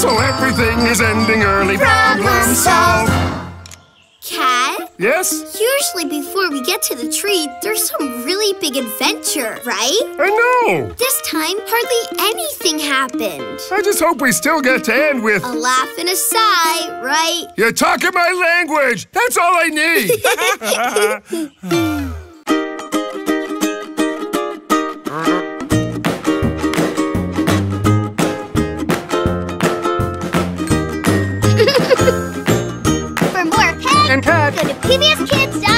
So everything is ending early. Problem solved. Cat, Yes? usually before we get to the tree, there's some really big adventure, right? I know. This time, hardly anything happened. I just hope we still get to end with. A laugh and a sigh, right? You're talking my language. That's all I need. and Ted. Go to PBSKids.com.